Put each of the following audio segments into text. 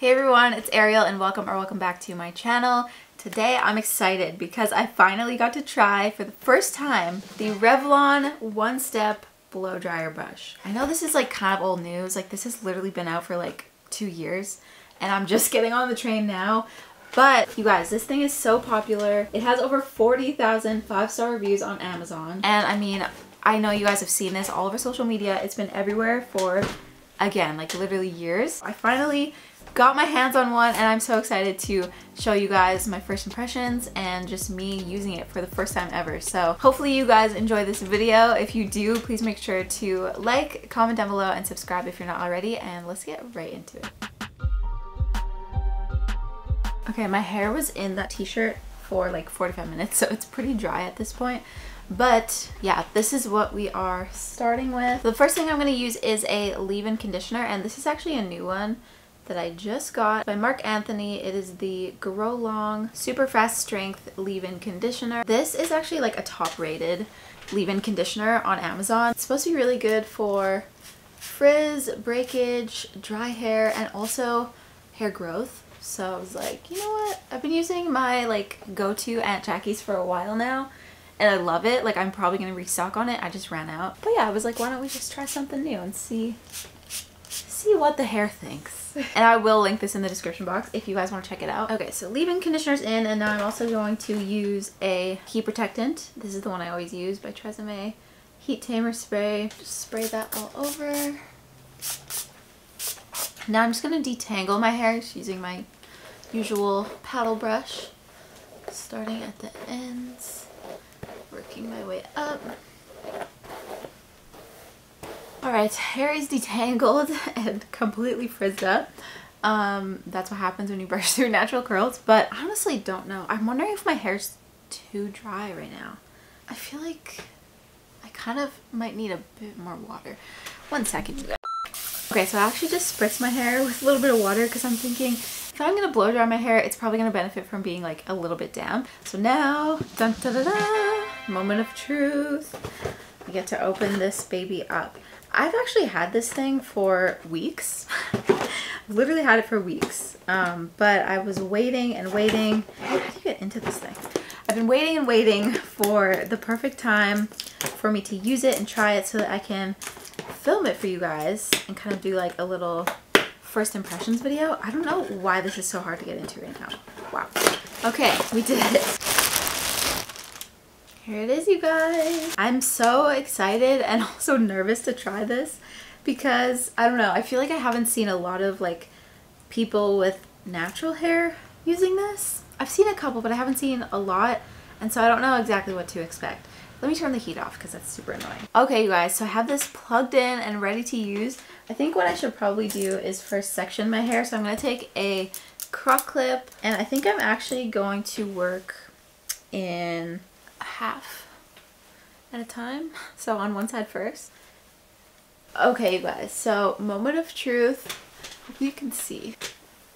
Hey everyone, it's Ariel and welcome or welcome back to my channel. Today I'm excited because I finally got to try for the first time the Revlon One Step Blow Dryer Brush. I know this is like kind of old news, like this has literally been out for like two years and I'm just getting on the train now. But you guys, this thing is so popular. It has over 40,000 five-star reviews on Amazon. And I mean, I know you guys have seen this all over social media. It's been everywhere for, again, like literally years. I finally got my hands on one and I'm so excited to show you guys my first impressions and just me using it for the first time ever. So hopefully you guys enjoy this video. If you do, please make sure to like, comment down below, and subscribe if you're not already. And let's get right into it. Okay, my hair was in that t-shirt for like 45 minutes, so it's pretty dry at this point. But yeah, this is what we are starting with. The first thing I'm going to use is a leave-in conditioner, and this is actually a new one that I just got by Marc Anthony. It is the Grow Long Super Fast Strength Leave-In Conditioner. This is actually like a top rated leave-in conditioner on Amazon. It's supposed to be really good for frizz, breakage, dry hair, and also hair growth. So I was like, you know what? I've been using my like go-to Aunt Jackie's for a while now and I love it. Like I'm probably to restock on it. I just ran out. But yeah, I was like, why don't we just try something new and see see what the hair thinks. and I will link this in the description box if you guys want to check it out. Okay, so leave-in conditioner's in and now I'm also going to use a heat protectant. This is the one I always use by Tresemme. Heat tamer spray. Just spray that all over. Now I'm just going to detangle my hair just using my usual paddle brush. Starting at the ends, working my way up. Alright, hair is detangled and completely frizzed up. Um, that's what happens when you brush through natural curls, but honestly don't know. I'm wondering if my hair's too dry right now. I feel like I kind of might need a bit more water. One second, Okay, so I actually just spritz my hair with a little bit of water because I'm thinking if I'm going to blow dry my hair, it's probably going to benefit from being like a little bit damp. So now, dun da da da, moment of truth. I get to open this baby up. I've actually had this thing for weeks. Literally had it for weeks. Um, but I was waiting and waiting. How do you get into this thing? I've been waiting and waiting for the perfect time for me to use it and try it so that I can film it for you guys and kind of do like a little first impressions video. I don't know why this is so hard to get into right now. Wow. Okay, we did it. Here it is, you guys. I'm so excited and also nervous to try this because, I don't know, I feel like I haven't seen a lot of like people with natural hair using this. I've seen a couple, but I haven't seen a lot, and so I don't know exactly what to expect. Let me turn the heat off because that's super annoying. Okay, you guys, so I have this plugged in and ready to use. I think what I should probably do is first section my hair. So I'm going to take a croc clip, and I think I'm actually going to work in half at a time. So on one side first. Okay, you guys, so moment of truth. Hope you can see.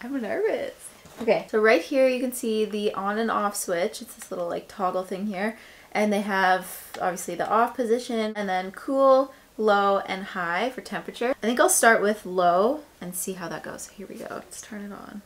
I'm nervous. Okay, so right here you can see the on and off switch. It's this little like toggle thing here. And they have obviously the off position and then cool, low, and high for temperature. I think I'll start with low and see how that goes. Here we go. Let's turn it on.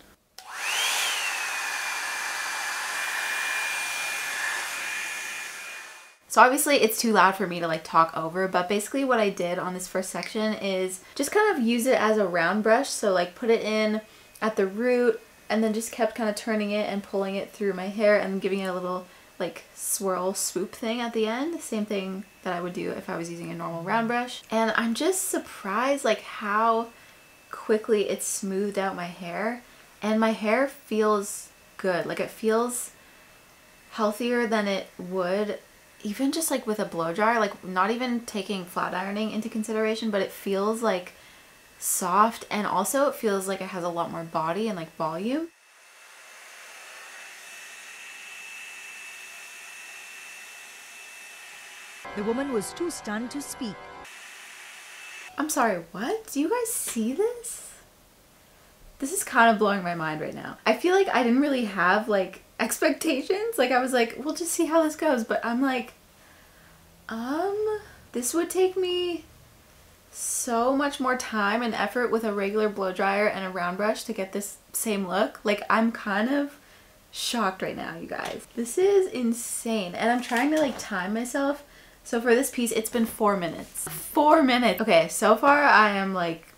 So obviously it's too loud for me to like talk over, but basically what I did on this first section is just kind of use it as a round brush. So like put it in at the root and then just kept kind of turning it and pulling it through my hair and giving it a little like swirl swoop thing at the end. Same thing that I would do if I was using a normal round brush. And I'm just surprised like how quickly it smoothed out my hair. And my hair feels good. Like it feels healthier than it would even just like with a blow dryer, like not even taking flat ironing into consideration, but it feels like soft and also it feels like it has a lot more body and like volume. The woman was too stunned to speak. I'm sorry, what? Do you guys see this? This is kind of blowing my mind right now. I feel like I didn't really have like expectations. Like I was like, we'll just see how this goes. But I'm like, um, this would take me so much more time and effort with a regular blow dryer and a round brush to get this same look. Like I'm kind of shocked right now, you guys. This is insane. And I'm trying to like time myself. So for this piece, it's been four minutes. Four minutes. Okay, so far I am like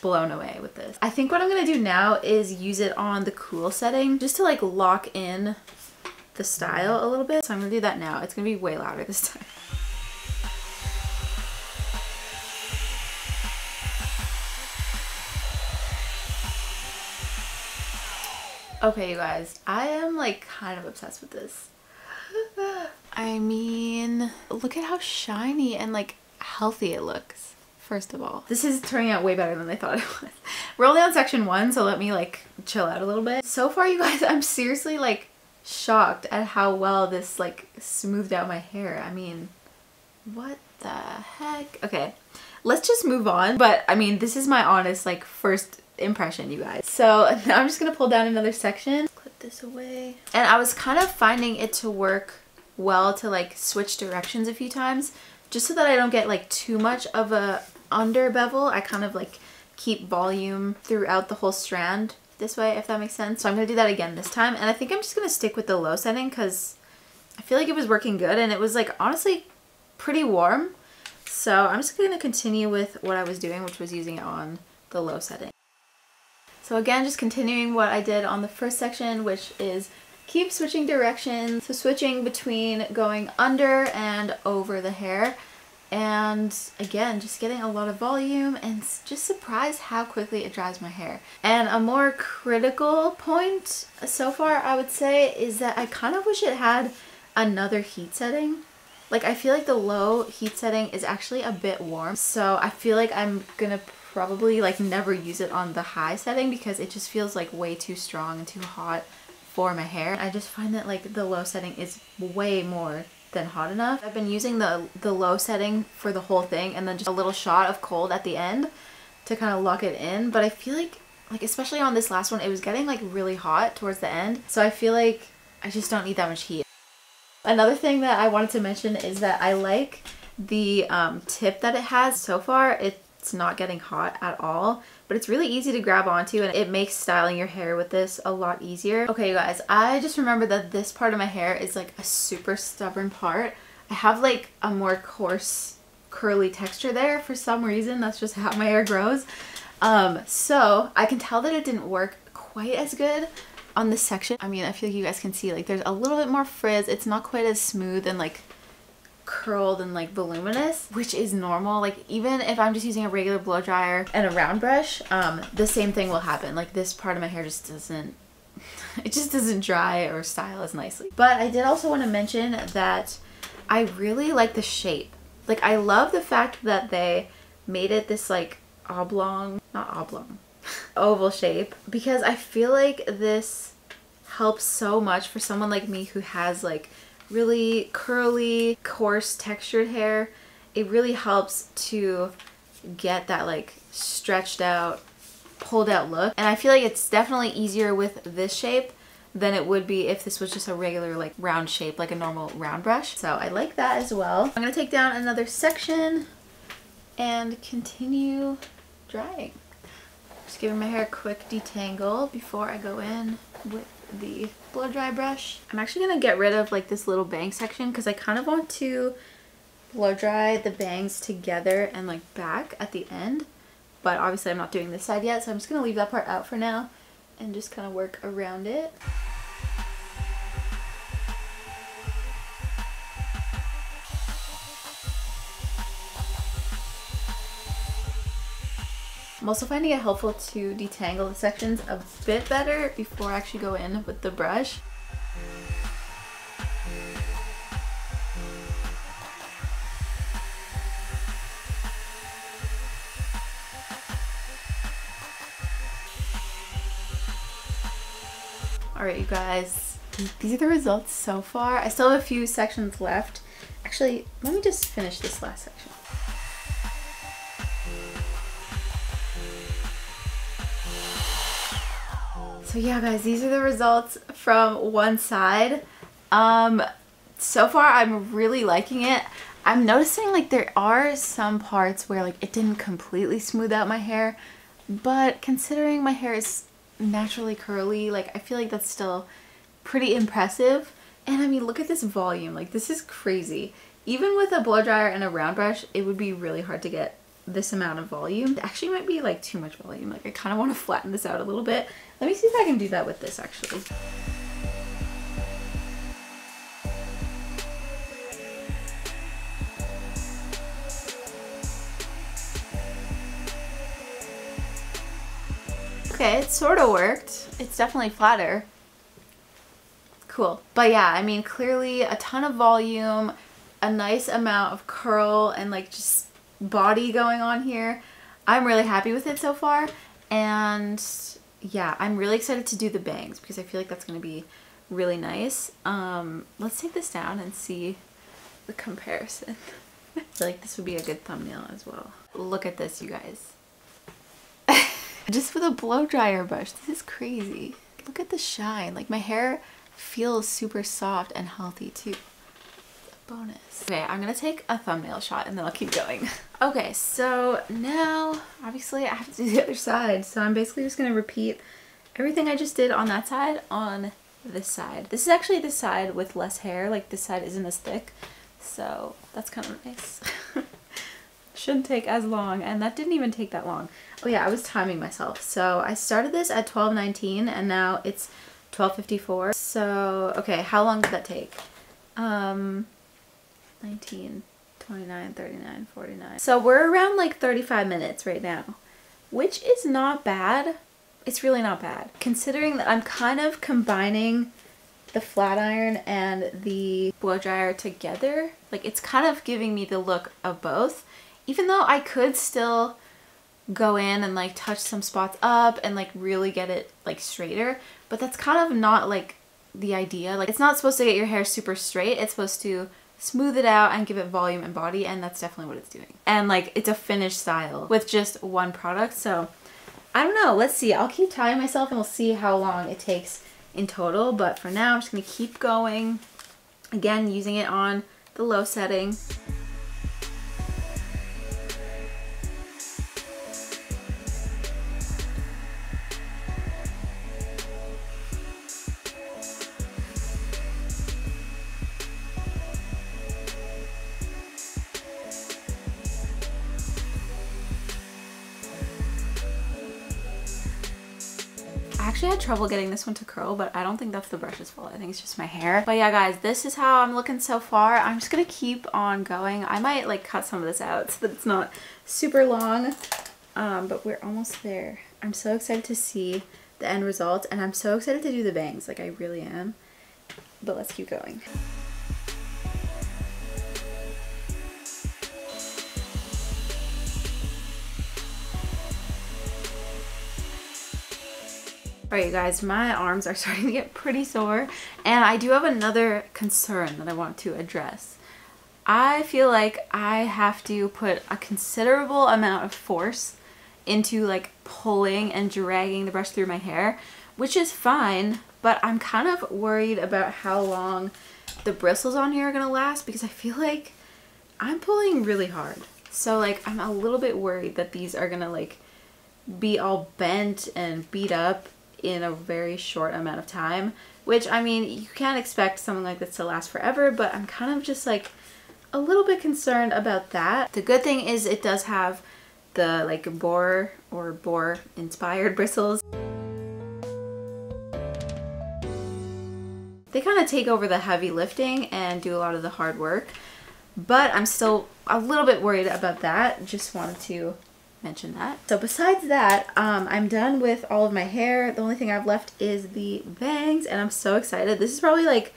blown away with this. I think what I'm gonna do now is use it on the cool setting just to like lock in the style a little bit. So I'm gonna do that now. It's gonna be way louder this time. Okay, you guys, I am like kind of obsessed with this. I mean, look at how shiny and like healthy it looks, first of all. This is turning out way better than I thought it was. We're only on section one, so let me like chill out a little bit. So far, you guys, I'm seriously like shocked at how well this like smoothed out my hair. I mean, what the heck? Okay, let's just move on. But I mean, this is my honest like first impression, you guys. So now I'm just gonna pull down another section. Clip this away. And I was kind of finding it to work well to like switch directions a few times just so that I don't get like too much of a under bevel. I kind of like keep volume throughout the whole strand this way, if that makes sense. So I'm gonna do that again this time. And I think I'm just gonna stick with the low setting because I feel like it was working good and it was like honestly pretty warm. So I'm just gonna continue with what I was doing, which was using it on the low setting. So again, just continuing what I did on the first section, which is keep switching directions. So switching between going under and over the hair. And again, just getting a lot of volume and just surprised how quickly it dries my hair. And a more critical point so far, I would say, is that I kind of wish it had another heat setting. Like I feel like the low heat setting is actually a bit warm. So I feel like I'm gonna probably like never use it on the high setting because it just feels like way too strong and too hot for my hair. I just find that like the low setting is way more than hot enough. I've been using the, the low setting for the whole thing and then just a little shot of cold at the end to kind of lock it in. But I feel like, like especially on this last one, it was getting like really hot towards the end. So I feel like I just don't need that much heat. Another thing that I wanted to mention is that I like the um, tip that it has so far. It's not getting hot at all, but it's really easy to grab onto and it makes styling your hair with this a lot easier. Okay, you guys, I just remember that this part of my hair is like a super stubborn part. I have like a more coarse curly texture there for some reason. That's just how my hair grows. Um, so I can tell that it didn't work quite as good on this section. I mean, I feel like you guys can see like there's a little bit more frizz. It's not quite as smooth and like curled and like voluminous, which is normal. Like even if I'm just using a regular blow dryer and a round brush, um, the same thing will happen. Like this part of my hair just doesn't, it just doesn't dry or style as nicely. But I did also want to mention that I really like the shape. Like I love the fact that they made it this like oblong, not oblong, oval shape because I feel like this helps so much for someone like me who has like really curly, coarse textured hair, it really helps to get that like stretched out, pulled out look. And I feel like it's definitely easier with this shape than it would be if this was just a regular like round shape, like a normal round brush. So I like that as well. I'm gonna take down another section and continue drying. Just giving my hair a quick detangle before I go in with the blow dry brush. I'm actually going to get rid of like this little bang section because I kind of want to blow dry the bangs together and like back at the end. But obviously I'm not doing this side yet so I'm just going to leave that part out for now and just kind of work around it. I'm also finding it helpful to detangle the sections a bit better before I actually go in with the brush. Alright you guys, these are the results so far. I still have a few sections left. Actually, let me just finish this last section. So yeah, guys, these are the results from one side. Um, so far, I'm really liking it. I'm noticing like there are some parts where like it didn't completely smooth out my hair, but considering my hair is naturally curly, like I feel like that's still pretty impressive. And I mean, look at this volume. Like this is crazy. Even with a blow dryer and a round brush, it would be really hard to get this amount of volume. It actually might be like too much volume. Like I kind of want to flatten this out a little bit. Let me see if I can do that with this actually. Okay, it sort of worked. It's definitely flatter. Cool. But yeah, I mean, clearly a ton of volume, a nice amount of curl and like just body going on here. I'm really happy with it so far. And yeah, I'm really excited to do the bangs because I feel like that's going to be really nice. Um, let's take this down and see the comparison. I feel like this would be a good thumbnail as well. Look at this, you guys. Just with a blow dryer brush. This is crazy. Look at the shine. Like my hair feels super soft and healthy too. Bonus. Okay, I'm gonna take a thumbnail shot and then I'll keep going. okay, so now obviously I have to do the other side. So I'm basically just gonna repeat everything I just did on that side on this side. This is actually the side with less hair. Like this side isn't as thick. So that's kind of nice. Shouldn't take as long and that didn't even take that long. Oh yeah, I was timing myself. So I started this at 12.19 and now it's 12.54. So, okay, how long did that take? Um, 19, 29, 39, 49. So we're around like 35 minutes right now, which is not bad. It's really not bad. Considering that I'm kind of combining the flat iron and the blow dryer together, like it's kind of giving me the look of both even though I could still go in and like touch some spots up and like really get it like straighter, but that's kind of not like the idea. Like it's not supposed to get your hair super straight. It's supposed to smooth it out and give it volume and body and that's definitely what it's doing. And like it's a finished style with just one product. So I don't know. Let's see. I'll keep tying myself and we'll see how long it takes in total. But for now, I'm just to keep going. Again, using it on the low setting. Actually had trouble getting this one to curl, but I don't think that's the brush's fault. I think it's just my hair. But yeah, guys, this is how I'm looking so far. I'm just gonna keep on going. I might like cut some of this out so that it's not super long, um, but we're almost there. I'm so excited to see the end result, and I'm so excited to do the bangs. Like, I really am. But let's keep going. Alright you guys, my arms are starting to get pretty sore and I do have another concern that I want to address. I feel like I have to put a considerable amount of force into like pulling and dragging the brush through my hair, which is fine, but I'm kind of worried about how long the bristles on here are to last because I feel like I'm pulling really hard. So like I'm a little bit worried that these are to like be all bent and beat up in a very short amount of time, which I mean, you can't expect something like this to last forever, but I'm kind of just like a little bit concerned about that. The good thing is it does have the like boar or boar inspired bristles. They kind of take over the heavy lifting and do a lot of the hard work, but I'm still a little bit worried about that. Just wanted to mention that. So besides that, um, I'm done with all of my hair. The only thing I've left is the bangs and I'm so excited. This is probably like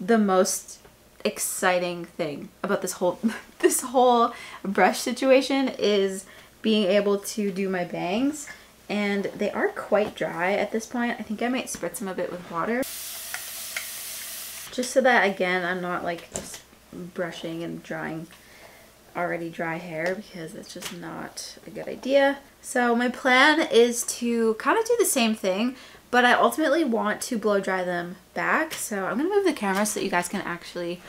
the most exciting thing about this whole this whole brush situation is being able to do my bangs and they are quite dry at this point. I think I might spritz them a bit with water just so that again I'm not like just brushing and drying already dry hair because it's just not a good idea. So my plan is to kind of do the same thing, but I ultimately want to blow dry them back. So I'm to move the camera so that you guys can actually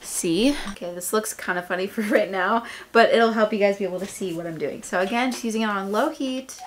see. Okay, this looks kind of funny for right now, but it'll help you guys be able to see what I'm doing. So again, just using it on low heat.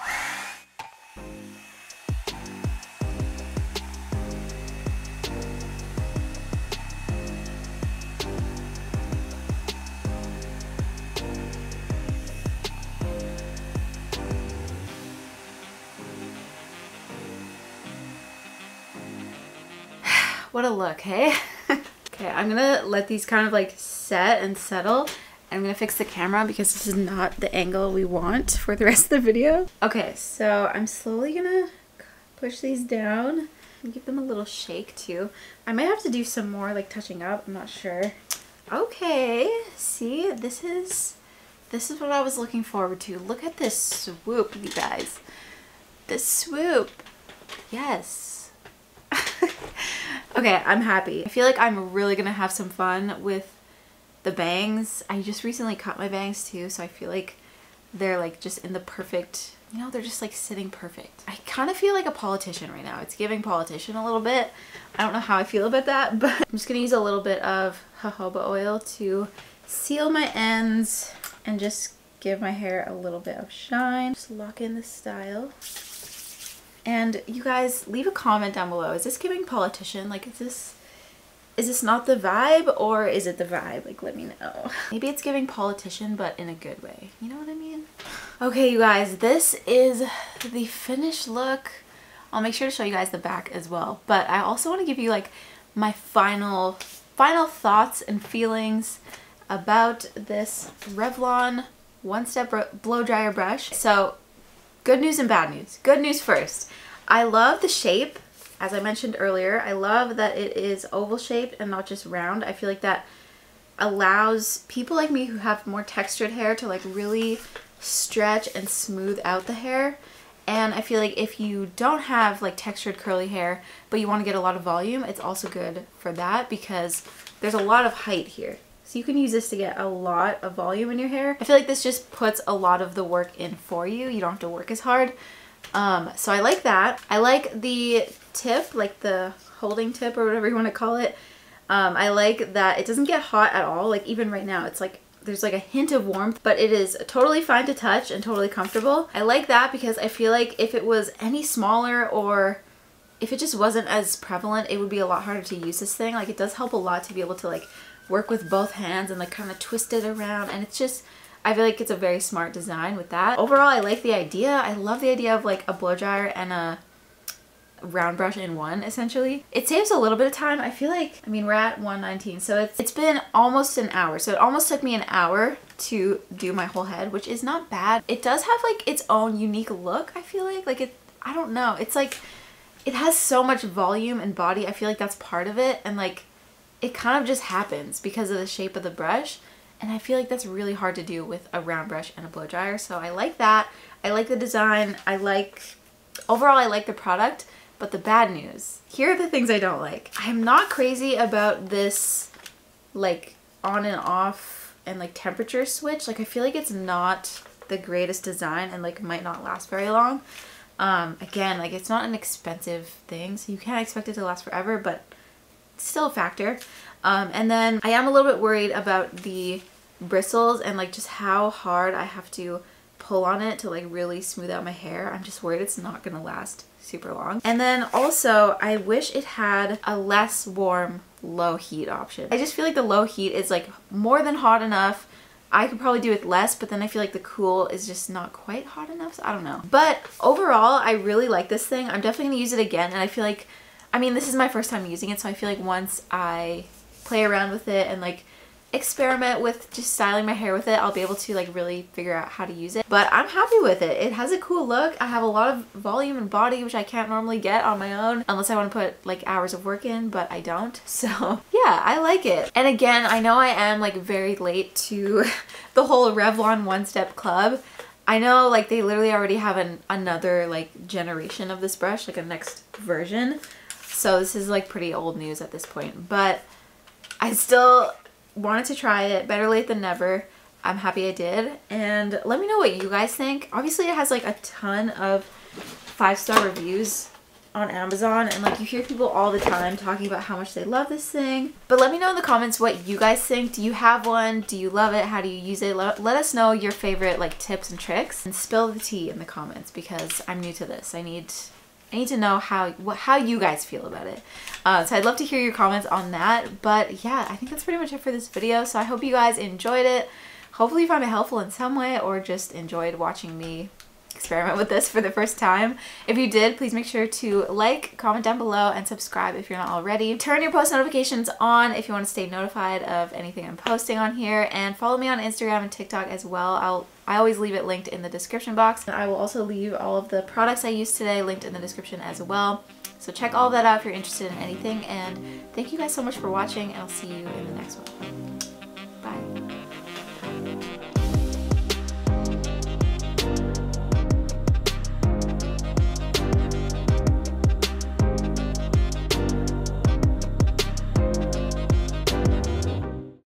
What a look, hey? okay, I'm gonna let these kind of like set and settle. I'm gonna fix the camera because this is not the angle we want for the rest of the video. Okay, so I'm slowly gonna push these down and give them a little shake too. I might have to do some more like touching up, I'm not sure. Okay, see, this is, this is what I was looking forward to. Look at this swoop, you guys. This swoop, yes. Okay, I'm happy. I feel like I'm really gonna have some fun with the bangs. I just recently cut my bangs too, so I feel like they're like just in the perfect, you know, they're just like sitting perfect. I kind of feel like a politician right now. It's giving politician a little bit. I don't know how I feel about that, but I'm just gonna use a little bit of jojoba oil to seal my ends and just give my hair a little bit of shine. Just lock in the style. And you guys leave a comment down below. Is this giving politician? Like is this is this not the vibe or is it the vibe? Like let me know. Maybe it's giving politician but in a good way. You know what I mean? Okay you guys, this is the finished look. I'll make sure to show you guys the back as well. But I also want to give you like my final final thoughts and feelings about this Revlon one step blow dryer brush. So good news and bad news. Good news first. I love the shape. As I mentioned earlier, I love that it is oval shaped and not just round. I feel like that allows people like me who have more textured hair to like really stretch and smooth out the hair. And I feel like if you don't have like textured curly hair, but you want to get a lot of volume, it's also good for that because there's a lot of height here. So you can use this to get a lot of volume in your hair. I feel like this just puts a lot of the work in for you. You don't have to work as hard. Um, so I like that. I like the tip, like the holding tip or whatever you want to call it. Um, I like that it doesn't get hot at all. Like even right now, it's like there's like a hint of warmth, but it is totally fine to touch and totally comfortable. I like that because I feel like if it was any smaller or if it just wasn't as prevalent, it would be a lot harder to use this thing. Like it does help a lot to be able to like work with both hands and like kind of twist it around and it's just I feel like it's a very smart design with that. Overall, I like the idea. I love the idea of like a blow dryer and a round brush in one essentially. It saves a little bit of time. I feel like, I mean, we're at 119, so it's, it's been almost an hour. So it almost took me an hour to do my whole head, which is not bad. It does have like its own unique look, I feel like. Like it, I don't know. It's like, it has so much volume and body. I feel like that's part of it. And like, it kind of just happens because of the shape of the brush. And I feel like that's really hard to do with a round brush and a blow dryer. So I like that. I like the design. I like, overall I like the product. But the bad news, here are the things I don't like. I am not crazy about this like on and off and like temperature switch. Like I feel like it's not the greatest design and like might not last very long. Um, again, like it's not an expensive thing, so you can't expect it to last forever, but still a factor. Um, and then I am a little bit worried about the bristles and like just how hard I have to pull on it to like really smooth out my hair. I'm just worried it's not gonna last super long. And then also I wish it had a less warm low heat option. I just feel like the low heat is like more than hot enough. I could probably do with less, but then I feel like the cool is just not quite hot enough. So I don't know. But overall, I really like this thing. I'm definitely gonna use it again. And I feel like I mean, this is my first time using it, so I feel like once I play around with it and like experiment with just styling my hair with it, I'll be able to like really figure out how to use it. But I'm happy with it. It has a cool look. I have a lot of volume and body, which I can't normally get on my own unless I want to put like hours of work in, but I don't. So yeah, I like it. And again, I know I am like very late to the whole Revlon One Step Club. I know like they literally already have an another like generation of this brush, like a next version. So this is like pretty old news at this point, but I still wanted to try it. Better late than never. I'm happy I did. And let me know what you guys think. Obviously it has like a ton of five-star reviews on Amazon and like you hear people all the time talking about how much they love this thing. But let me know in the comments what you guys think. Do you have one? Do you love it? How do you use it? Let, let us know your favorite like tips and tricks and spill the tea in the comments because I'm new to this. I need I need to know how what, how you guys feel about it. Uh, so I'd love to hear your comments on that. But yeah, I think that's pretty much it for this video. So I hope you guys enjoyed it. Hopefully you found it helpful in some way or just enjoyed watching me experiment with this for the first time. If you did, please make sure to like, comment down below, and subscribe if you're not already. Turn your post notifications on if you want to stay notified of anything I'm posting on here, and follow me on Instagram and TikTok as well. I'll I always leave it linked in the description box. I will also leave all of the products I used today linked in the description as well. So check all that out if you're interested in anything, and thank you guys so much for watching, and I'll see you in the next one.